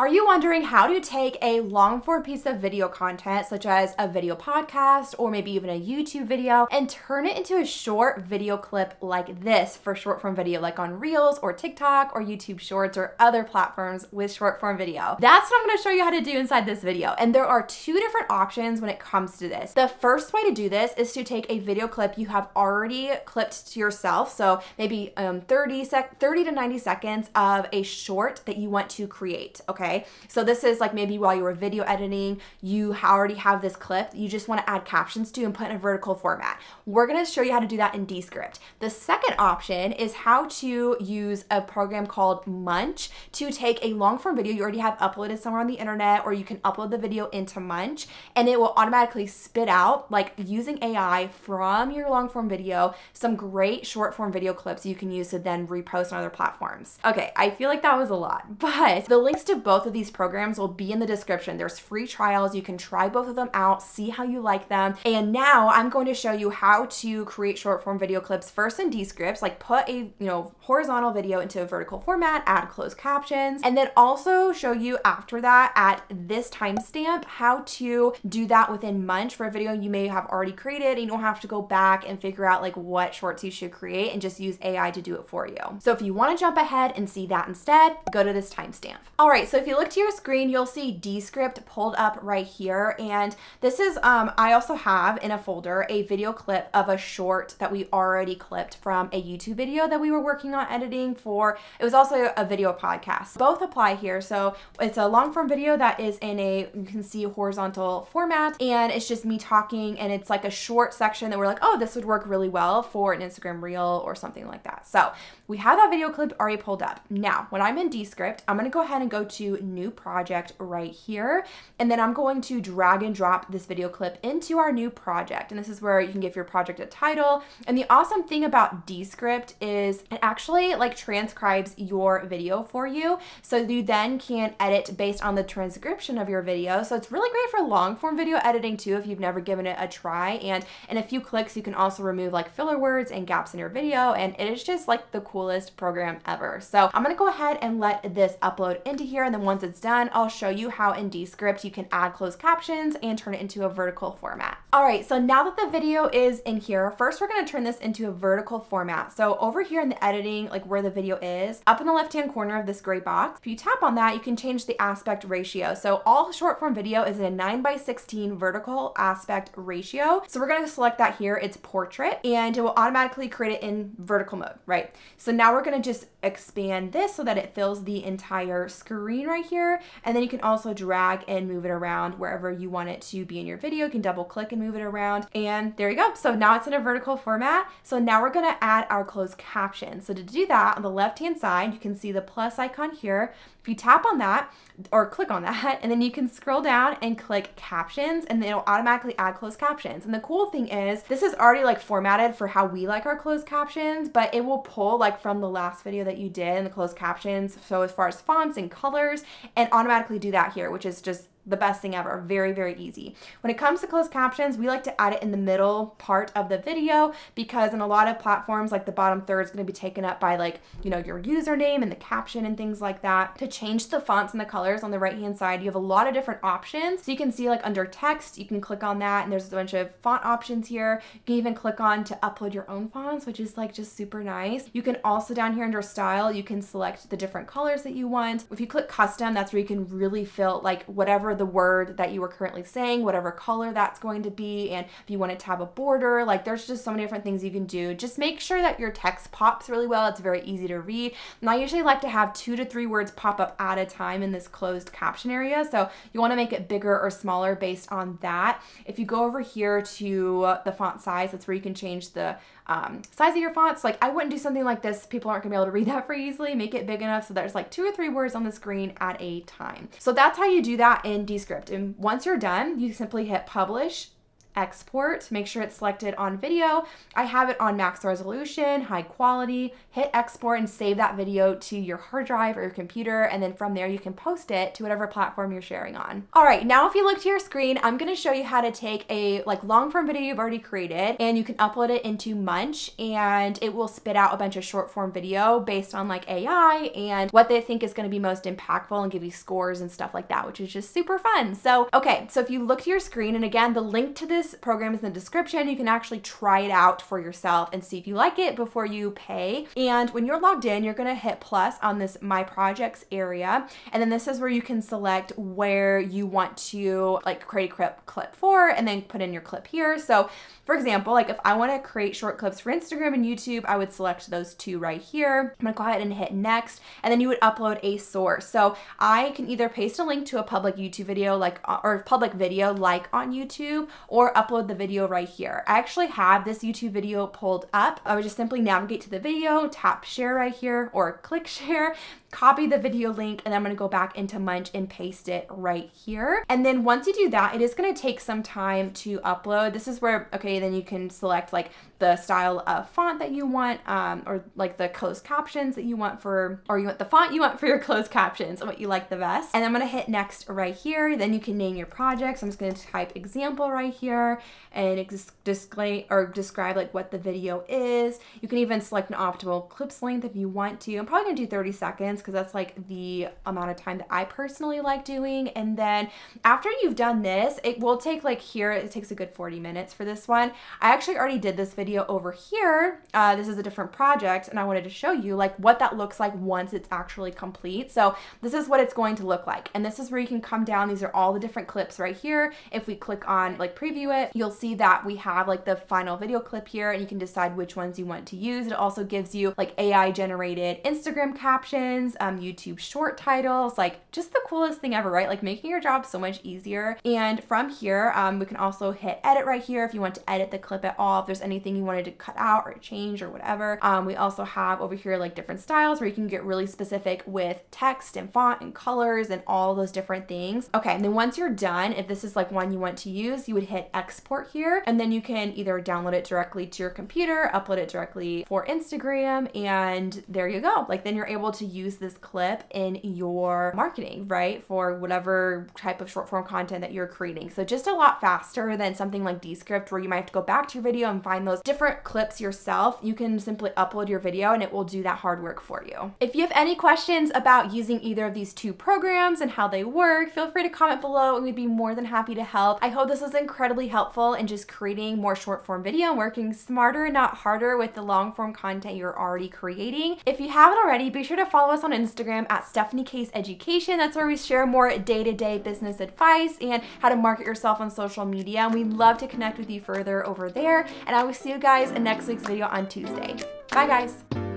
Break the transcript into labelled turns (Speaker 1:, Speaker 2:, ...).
Speaker 1: Are you wondering how to take a long form piece of video content, such as a video podcast or maybe even a YouTube video, and turn it into a short video clip like this for short form video, like on Reels or TikTok or YouTube Shorts or other platforms with short form video? That's what I'm gonna show you how to do inside this video. And there are two different options when it comes to this. The first way to do this is to take a video clip you have already clipped to yourself. So maybe um, 30, sec- 30 to 90 seconds of a short that you want to create, okay? Okay? So this is like maybe while you were video editing, you already have this clip you just want to add captions to and put in a vertical format. We're going to show you how to do that in Descript. The second option is how to use a program called Munch to take a long form video you already have uploaded somewhere on the internet or you can upload the video into Munch and it will automatically spit out like using AI from your long form video some great short form video clips you can use to then repost on other platforms. Okay, I feel like that was a lot, but the links to both both of these programs will be in the description. There's free trials. You can try both of them out, see how you like them. And now I'm going to show you how to create short form video clips first in Descripts, like put a, you know, horizontal video into a vertical format, add closed captions, and then also show you after that at this timestamp how to do that within Munch for a video you may have already created. And you don't have to go back and figure out like what shorts you should create and just use AI to do it for you. So if you want to jump ahead and see that instead, go to this timestamp. All right, so if you look to your screen, you'll see Descript pulled up right here. And this is, um, I also have in a folder a video clip of a short that we already clipped from a YouTube video that we were working on editing for. It was also a video podcast. Both apply here. So it's a long form video that is in a, you can see horizontal format. And it's just me talking and it's like a short section that we're like, oh, this would work really well for an Instagram reel or something like that. So we have that video clip already pulled up. Now, when I'm in Descript, I'm gonna go ahead and go to new project right here. And then I'm going to drag and drop this video clip into our new project. And this is where you can give your project a title. And the awesome thing about Descript is it actually like transcribes your video for you. So you then can edit based on the transcription of your video. So it's really great for long form video editing too if you've never given it a try. And in a few clicks, you can also remove like filler words and gaps in your video. And it is just like the coolest program ever. So I'm gonna go ahead and let this upload into here. And then once it's done, I'll show you how in Descript you can add closed captions and turn it into a vertical format. All right, so now that the video is in here, first we're gonna turn this into a vertical format. So over here in the editing, like where the video is, up in the left-hand corner of this gray box, if you tap on that, you can change the aspect ratio. So all short form video is in a 9 by 16 vertical aspect ratio. So we're gonna select that here, it's portrait, and it will automatically create it in vertical mode, right? So now we're gonna just expand this so that it fills the entire screen right here. And then you can also drag and move it around wherever you want it to be in your video. You can double click and move it around. And there you go. So now it's in a vertical format. So now we're gonna add our closed caption. So to do that, on the left-hand side, you can see the plus icon here. If you tap on that or click on that, and then you can scroll down and click captions and then it'll automatically add closed captions. And the cool thing is this is already like formatted for how we like our closed captions, but it will pull like from the last video that you did in the closed captions. So as far as fonts and colors and automatically do that here, which is just the best thing ever. Very, very easy. When it comes to closed captions, we like to add it in the middle part of the video because in a lot of platforms, like the bottom third is going to be taken up by like, you know, your username and the caption and things like that. To change the fonts and the colors on the right hand side, you have a lot of different options. So you can see like under text, you can click on that and there's a bunch of font options here. You can even click on to upload your own fonts, which is like just super nice. You can also down here under style, you can select the different colors that you want. If you click custom, that's where you can really fill like whatever the word that you are currently saying, whatever color that's going to be, and if you want it to have a border, like there's just so many different things you can do. Just make sure that your text pops really well. It's very easy to read. And I usually like to have two to three words pop up at a time in this closed caption area. So you want to make it bigger or smaller based on that. If you go over here to the font size, that's where you can change the um, size of your fonts. Like I wouldn't do something like this. People aren't gonna be able to read that very easily. Make it big enough so there's like two or three words on the screen at a time. So that's how you do that in Descript. And once you're done, you simply hit publish export. Make sure it's selected on video. I have it on max resolution, high quality. Hit export and save that video to your hard drive or your computer. And then from there, you can post it to whatever platform you're sharing on. All right, now if you look to your screen, I'm gonna show you how to take a like long form video you've already created and you can upload it into Munch and it will spit out a bunch of short form video based on like AI and what they think is gonna be most impactful and give you scores and stuff like that, which is just super fun. So, okay, so if you look to your screen, and again, the link to this program is in the description, you can actually try it out for yourself and see if you like it before you pay. And when you're logged in, you're gonna hit plus on this My Projects area. And then this is where you can select where you want to like create a clip, clip for and then put in your clip here. So for example, like if I want to create short clips for Instagram and YouTube, I would select those two right here. I'm gonna go ahead and hit next, and then you would upload a source. So I can either paste a link to a public YouTube video like, uh, or public video like on YouTube, or upload the video right here. I actually have this YouTube video pulled up. I would just simply navigate to the video, tap share right here, or click share, copy the video link, and I'm gonna go back into Munch and paste it right here. And then once you do that, it is gonna take some time to upload. This is where, okay, then you can select like the style of font that you want, um, or like the closed captions that you want for, or you want the font you want for your closed captions, what you like the best. And I'm gonna hit next right here. Then you can name your projects. So I'm just gonna type example right here and display or describe like what the video is. You can even select an optimal clips length if you want to. I'm probably gonna do 30 seconds because that's like the amount of time that I personally like doing. And then after you've done this, it will take like here, it takes a good 40 minutes for this one. I actually already did this video over here. Uh, this is a different project and I wanted to show you like what that looks like once it's actually complete. So this is what it's going to look like. And this is where you can come down. These are all the different clips right here. If we click on like preview it, you'll see that we have like the final video clip here and you can decide which ones you want to use. It also gives you like AI generated Instagram captions, um, YouTube short titles, like just the coolest thing ever, right? Like making your job so much easier. And from here, um, we can also hit edit right here if you want to edit the clip at all, if there's anything you wanted to cut out or change or whatever. Um, we also have over here like different styles where you can get really specific with text and font and colors and all those different things. Okay, and then once you're done, if this is like one you want to use, you would hit export here and then you can either download it directly to your computer, upload it directly for Instagram, and there you go. Like then you're able to use this clip in your marketing, right? For whatever type of short form content that you're creating. So just a lot faster than something like Descript where you might have to go back to your video and find those different clips yourself. You can simply upload your video and it will do that hard work for you. If you have any questions about using either of these two programs and how they work, feel free to comment below and we'd be more than happy to help. I hope this was incredibly helpful in just creating more short form video and working smarter, not harder with the long form content you're already creating. If you haven't already, be sure to follow us on Instagram at Stephanie Kase Education. That's where we share more day-to-day business advice and how to market yourself on social media. And we'd love to connect with you further over there. And I will see guys in next week's video on Tuesday. Bye guys.